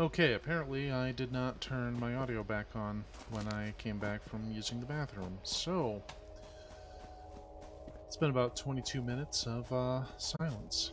Okay, apparently I did not turn my audio back on when I came back from using the bathroom. So, it's been about 22 minutes of uh, silence.